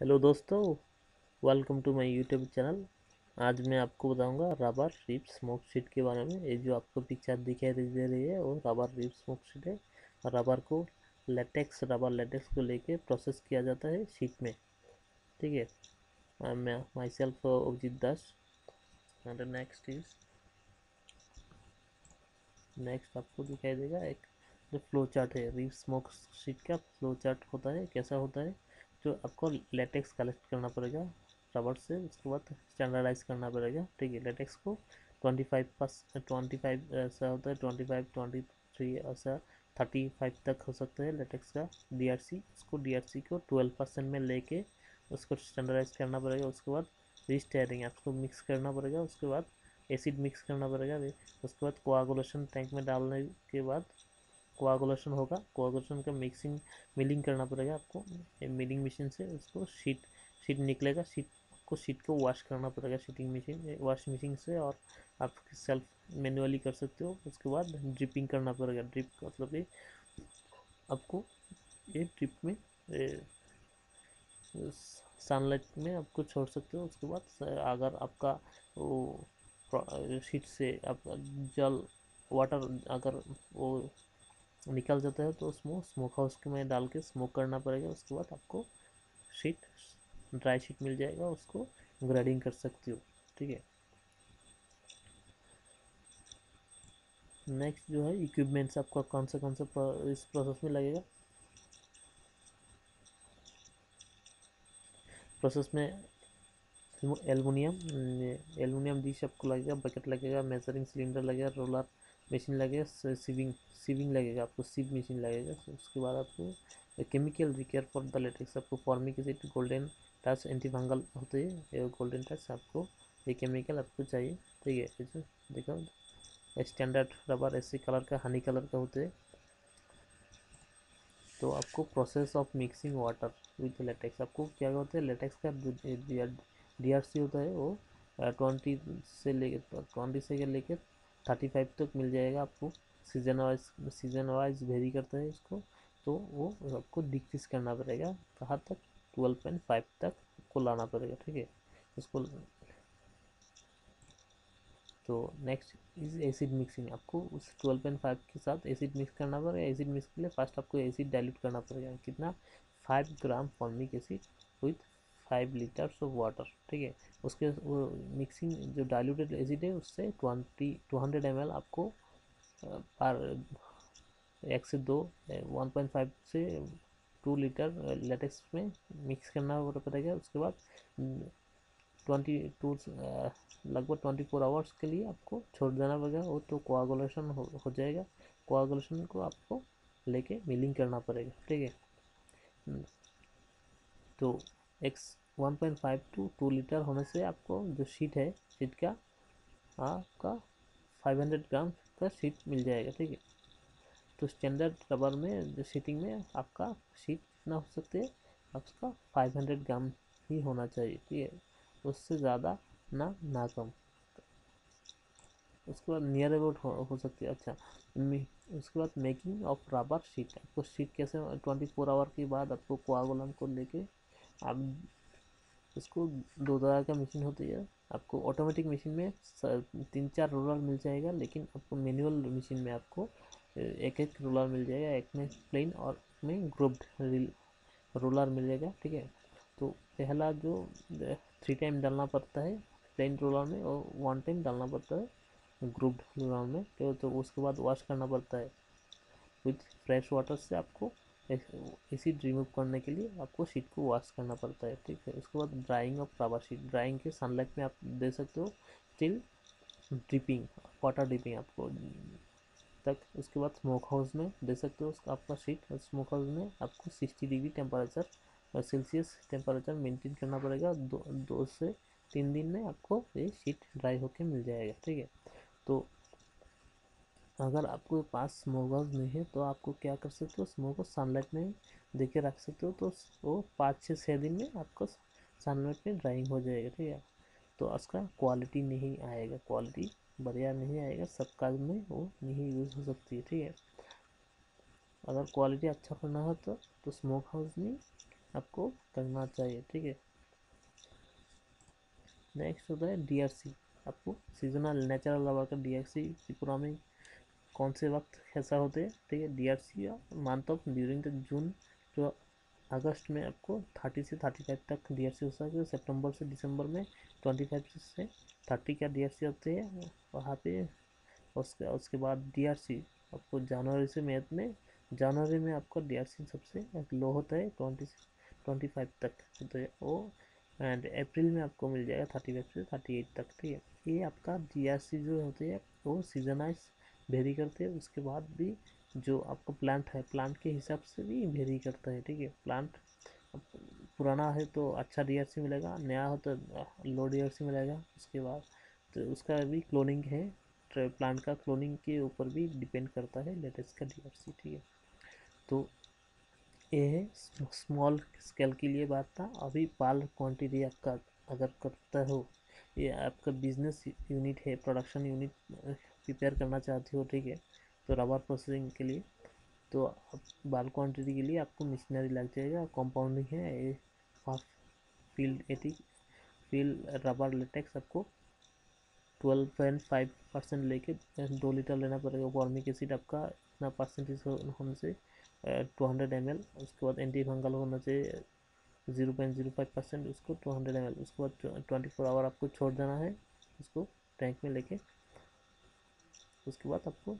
Hello दोस्तों welcome to my YouTube channel आज मैं आपको बताऊँगा रबर रिप स्मोक शीट के बारे में। ये जो आपको पिक्चर दिखाई दे रही है, वो रबर रिप स्मोक शीट है। रबर को लेटेक्स रबर लेटेक्स को लेके प्रोसेस किया जाता है शीट में। ठीक है? मैं myself Abhijit Das next is next आपको दिखाई देगा एक जो फ्लो चार्ट है। रिप स्मोक शीट का फ्लो चार्ट होता है, कैसा होता है? जो आपको लेटेक्स कलेक्ट करना पड़ेगा रबर से, उसके बाद स्टैंडर्डाइज करना पड़ेगा, ठीक है? लेटेक्स को ट्वेंटी फाइव पास ट्वेंटी फाइव ऐसा होता है ट्वेंटी फाइव ट्वेंटी थ्री ऐसा थर्टी फाइव तक हो सकता है लेटेक्स का डी आर सी उसको डी आर सी को ट्वेल्व परसेंट में लेके उसको स्टैंडर्डाइज करना पड़ेगा, उसके बाद रिस्टेयरिंग आपको मिक्स करना पड़ेगा, उसके बाद एसिड मिक्स करना पड़ेगा, उसके बाद कोआगुलेशन टैंक में डालने के बाद कोआगुलेशन होगा। कोआगुलेशन का मिक्सिंग मिलिंग करना पड़ेगा आपको। मिलिंग मशीन से उसको शीट शीट निकलेगा। शीट को शीट को वॉश करना पड़ेगा शीटिंग मशीन वॉश मशीन से और आप सेल्फ मैनुअली कर सकते हो। उसके बाद ड्रिपिंग करना पड़ेगा। ड्रिप मतलब कि आपको ये ड्रिप में सनलाइट में आपको छोड़ सकते हो। उसके बाद अगर आपका वो शीट से आप जल वाटर अगर वो निकल जाता है तो उसमें स्मोक हाउस के में डाल के स्मोक करना पड़ेगा, उसके बाद आपको शीट ड्राई शीट मिल जाएगा, उसको ग्रेडिंग कर सकती हो, ठीक है? नेक्स्ट जो है इक्विपमेंट्स आपका कौन सा कौन सा इस प्रोसेस में लगेगा? प्रोसेस में एलुमिनियम एलुमिनियम डिश आपको लगेगा बकेट लगेगा मेजरिंग सिलेंडर लगेगा रोलर मशीन लगेगा सीविंग सीविंग लगेगा, आपको सीव मशीन लगेगा उसके बाद आपको chemical require for the latex आपको formic acid golden touch anti fungal होते हैं गोल्डन टच आपको ये केमिकल आपको चाहिए, ठीक है देखो स्टैंडर्ड रबर ऐसे कलर का हनी कलर का होते हैं। तो आपको process of mixing water with latex आपको क्या होता है लेटेक्स का डी आर सी होता है, वो ट्वेंटी से लेके ट्वेंटी से लेके थर्टी फाइव तक मिल जाएगा आपको। Season wise season wise vary करता है इसको तो वो आपको डिक्रीज करना पड़ेगा। कहाँ तक? ट्वेल्व पॉइंट फाइव तक आपको लाना पड़ेगा, ठीक है? इसको तो नेक्स्ट इज़ एसिड मिक्सिंग आपको उस ट्वेल्व पॉइंट फाइव के साथ एसिड मिक्स करना पड़ेगा। एसिड मिक्स के लिए फ़र्स्ट आपको एसिड डाइल्यूट करना पड़ेगा। कितना? Five gram formic acid with five litres of water ठीक है? उसके वो मिक्सिंग जो डाइल्यूटेड एसिड है उससे ट्वेंटी टू हंड्रेड एम आपको पर एक से दो वन पॉइंट फाइव से टू लीटर लेटेक्स में मिक्स करना पड़ेगा उसके बाद ट्वेंटी टू लगभग ट्वेंटी फोर आवर्स के लिए आपको छोड़ देना पड़ेगा वो तो कोआगुलेशन हो, हो जाएगा। कोआगुलेशन को आपको लेके मिलिंग करना पड़ेगा ठीक है? तो x one point five to two litre होने से आपको जो शीट है शीट का आपका फाइव हंड्रेड ग्राम का शीट मिल जाएगा ठीक है? तो स्टैंडर्ड रबर में जो शीटिंग में आपका शीट कितना हो सकते हैं? आपका फाइव हंड्रेड ग्राम ही होना चाहिए ठीक है? उससे ज़्यादा ना ना कम। उसके बाद नियर अबाउट हो, हो सकती है अच्छा। उसके बाद मेकिंग ऑफ़ रबर शीट आपको शीट कैसे ट्वेंटी फोर आवर के बाद आपको कोआगुलम को लेके आप इसको दो तरह का मशीन होती है। आपको ऑटोमेटिक मशीन में तीन चार रोलर मिल जाएगा, लेकिन आपको मैनुअल मशीन में आपको एक एक रोलर मिल जाएगा, एक में प्लेन और में ग्रुप्ड रोलर मिल जाएगा, ठीक है? तो पहला जो थ्री टाइम डालना पड़ता है प्लेन रोलर में और वन टाइम डालना पड़ता है ग्रुप्ड रोलर में तो उसके बाद वॉश करना पड़ता है। विथ फ्रेश वाटर से आपको एसिड रिमूव करने के लिए आपको शीट को वॉश करना पड़ता है, ठीक है? उसके बाद drying of rubber sheet drying के सनलाइट में आप दे सकते हो स्टिल ड्रिपिंग वाटर ड्रिपिंग आपको। तक उसके बाद स्मोक हाउस में दे सकते हो आपका शीट स्मोक हाउस में आपको sixty degree temperature Celsius temperature maintain करना पड़ेगा। दो दो से तीन दिन में आपको ये शीट ड्राई होके मिल जाएगा, ठीक है? तो अगर आपके पास स्मोक नहीं है तो आपको क्या कर सकते हो? स्मोक को सनलाइट में दे के रख सकते हो तो वो पाँच से छः दिन में आपको सनलाइट में ड्राइंग हो जाएगा, ठीक है? तो उसका क्वालिटी नहीं आएगा क्वालिटी बढ़िया नहीं आएगा, सब काज में वो नहीं यूज़ हो सकती है, ठीक है? अगर क्वालिटी अच्छा करना हो तो तो स्मोक हाउस में आपको करना चाहिए, ठीक है? नेक्स्ट होता है डीआरसी आपको सीजनल नेचुरल रबर का डीआरसी त्रिपुरा में कौन से वक्त ऐसा होते हैं? ठीक है DRC month of during the June जो अगस्त में आपको थर्टी से थर्टी फाइव तक डी हो सकते है। सितंबर से दिसंबर में ट्वेंटी फाइव से थर्टी का डी होते हैं? वहाँ पे उसके उसके बाद डी आर सी आपको जनवरी से मई में जनवरी में आपको डी आर सी सबसे लो होता है ट्वेंटी ट्वेंटी फाइव तक। तो वो एंड अप्रैल में आपको मिल जाएगा थर्टी फाइव से थर्टी एट तक। ठीक है, ये आपका डी आर सी जो होते हैं, वो सीजनाइज वेरी करते हैं, उसके बाद भी जो आपका प्लांट है प्लांट के हिसाब से भी वेरी करता है, ठीक है? प्लांट पुराना है तो अच्छा डी मिलेगा, नया हो तो लो डी मिलेगा, उसके बाद तो उसका भी क्लोनिंग है प्लांट का क्लोनिंग के ऊपर भी डिपेंड करता है लेटेस्ट का डी ठीक है? तो ये है स्मॉल स्केल के लिए बात था। अभी पाल क्वांटिटी आपका अगर करता हो ये आपका बिज़नेस यूनिट है प्रोडक्शन यूनिट प्रिपेयर करना चाहते हो, ठीक है? तो रबर प्रोसेसिंग के लिए तो बाल क्वान्टिटी के लिए आपको मशीनरी लग जाएगा कंपाउंडिंग है फ़ील्ड एटी फ़ील्ड रबर लेटेक्स आपको ट्वेल्व पॉइंट फाइव परसेंट लेके दो लीटर लेना पड़ेगा वार्मिक एसिड आपका इतना परसेंटेज होने से टू हंड्रेड एम उसके बाद एंटी फंगल होना चाहिए zero point zero five percent उसको टू हंड्रेड एम उसके बाद ट्वेंटी फोर आवर आपको छोड़ देना है उसको टैंक में लेके। उसके बाद आपको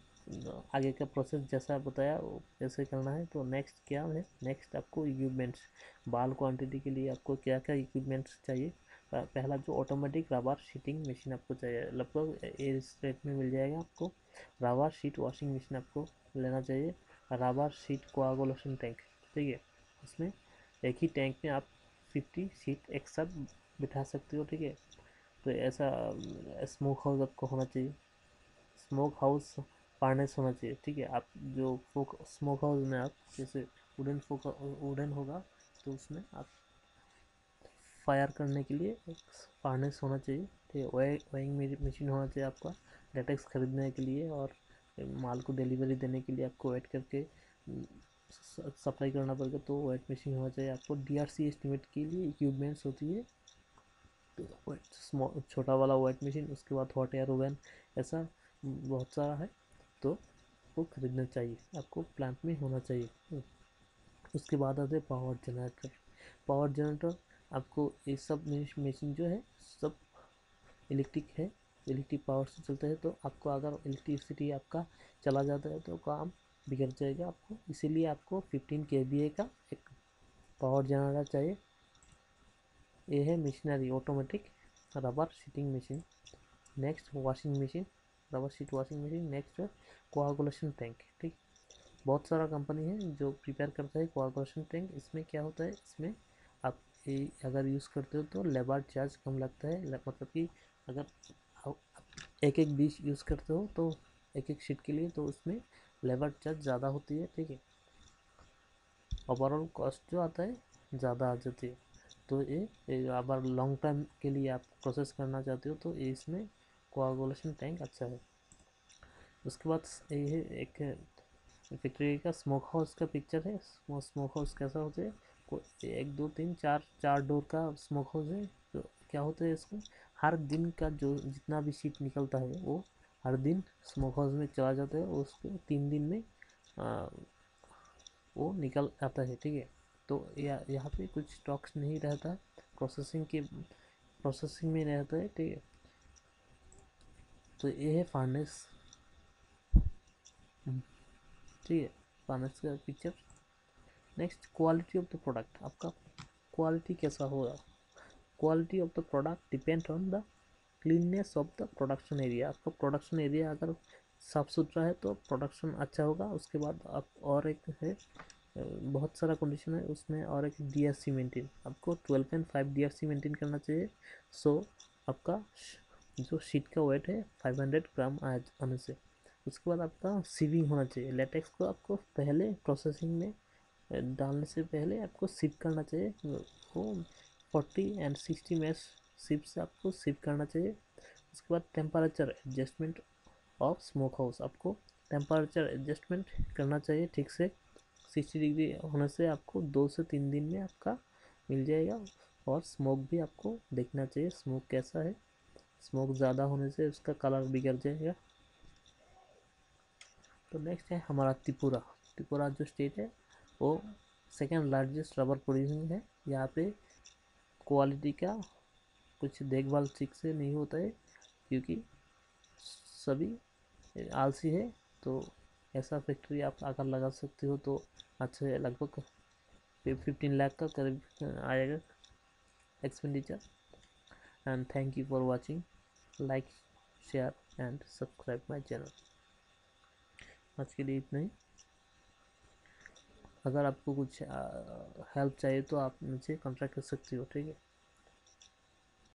आगे का प्रोसेस जैसा बताया, वो कैसे करना है। तो नेक्स्ट क्या है? नेक्स्ट आपको इक्विपमेंट्स बाल क्वांटिटी के लिए आपको क्या क्या इक्विपमेंट्स चाहिए पहला जो ऑटोमेटिक रबर शीटिंग मशीन आपको चाहिए, लगभग इस रेट में मिल जाएगा आपको। रबर शीट वॉशिंग मशीन आपको लेना चाहिए। रबर शीट कोआगुलेशन टैंक ठीक है? उसमें एक ही टैंक में आप फिफ्टी सीट एक साथ बिठा सकते हो, ठीक है? तो ऐसा स्मोक हाउस आपको होना चाहिए। स्मोक हाउस फार्नेस होना चाहिए, ठीक है? आप जो फोक स्मोक हाउस में आप, जैसे वुडन फोक वुडन होगा तो उसमें आप फायर करने के लिए एक फार्नेस होना चाहिए, ठीक है? वाइंग मशीन होना चाहिए आपका लेटेक्स खरीदने के लिए और माल को डिलीवरी देने के लिए आपको वेट करके सप्लाई करना पड़ेगा तो वेट मशीन होना चाहिए आपको। डीआरसी एस्टिमेट के लिए इक्विपमेंट्स होती है। तो छोटा वाला वेट मशीन उसके बाद हॉट एयर ओवन ऐसा बहुत सारा है। तो वो खरीदना चाहिए, आपको प्लांट में होना चाहिए। उसके बाद आते हैं पावर जनरेटर पावर जनरेटर आपको ये सब मशीन जो है, सब इलेक्ट्रिक है इलेक्ट्रिक पावर से चलता है। तो आपको अगर इलेक्ट्रिसिटी आपका चला जाता है तो काम बिगड़ जाएगा आपको। इसीलिए आपको 15 के का एक पावर जनरेटर चाहिए। ये है machinery automatic rubber sheeting machine next washing machine rubber sheet washing machine next है कोआगुलेशन टैंक ठीक? बहुत सारा कंपनी है जो प्रिपेयर करता है कोआगुलेशन टैंक इसमें क्या होता है? इसमें आप अगर यूज़ करते हो तो लेबर चार्ज कम लगता है। मतलब कि अगर एक एक बीज यूज़ करते हो तो एक एक शीट के लिए तो उसमें लेबर चार्ज ज़्यादा होती है, ठीक है? ओवरऑल कॉस्ट जो आता है, ज़्यादा आ जाती है। तो ये अगर लॉन्ग टाइम के लिए आप प्रोसेस करना चाहते हो तो इसमें कोआगुलेशन टैंक अच्छा है। उसके बाद ये है एक फैक्ट्री का स्मोक हाउस का पिक्चर है। स्मोक हाउस कैसा होता है? एक, दो, तीन, चार चार डोर का स्मोक हाउस है। तो क्या होता है इसमें? हर दिन का जो जितना भी शीट निकलता है, वो हर दिन स्मोक हाउस में चला जाता है और उसको तीन दिन में आ, वो निकल आता है ठीक है? तो यहाँ पे कुछ स्टॉक्स नहीं रहता प्रोसेसिंग के प्रोसेसिंग में रहता है ठीक है? तो ये है फार्नेस ठीक है फार्नेस का picture next quality of the product आपका क्वालिटी कैसा होगा? Quality of the product depend on the cleanness of the production area आपका प्रोडक्शन एरिया अगर साफ़ सुथरा है तो प्रोडक्शन अच्छा होगा। उसके बाद आप और एक है, बहुत सारा कंडीशन है, उसमें और एक डी एस सी मेंटेन आपको twelve point five D S C maintain करना चाहिए। सो आपका जो शीट का वेट है 500 ग्राम आने से। उसके बाद आपका सीविंग होना चाहिए। लेटेक्स को आपको पहले प्रोसेसिंग में डालने से पहले आपको सीव करना चाहिए। वो forty and sixty mesh sieve से आपको सिप करना चाहिए। उसके बाद temperature adjustment of smoke house, आपको टेम्परेचर एडजस्टमेंट करना चाहिए ठीक से। सिक्सटी डिग्री होने से आपको दो से तीन दिन में आपका मिल जाएगा और स्मोक भी आपको देखना चाहिए, स्मोक कैसा है। स्मोक ज़्यादा होने से उसका कलर बिगड़ जाएगा। तो नेक्स्ट है हमारा त्रिपुरा। त्रिपुरा जो स्टेट है, वो सेकेंड लार्जेस्ट रबर प्रोड्यूसिंग है। यहाँ पे क्वालिटी का कुछ देखभाल ठीक से नहीं होता है, क्योंकि सभी आलसी है तो ऐसा फैक्ट्री आप अगर लगा सकते हो तो अच्छे लगभग फिफ्टीन लाख का करीब आएगा expenditure and thank you for watching like share and subscribe my channel आज के लिए इतना ही। अगर आपको कुछ हेल्प चाहिए तो आप मुझे कॉन्टैक्ट कर सकते हो, ठीक है?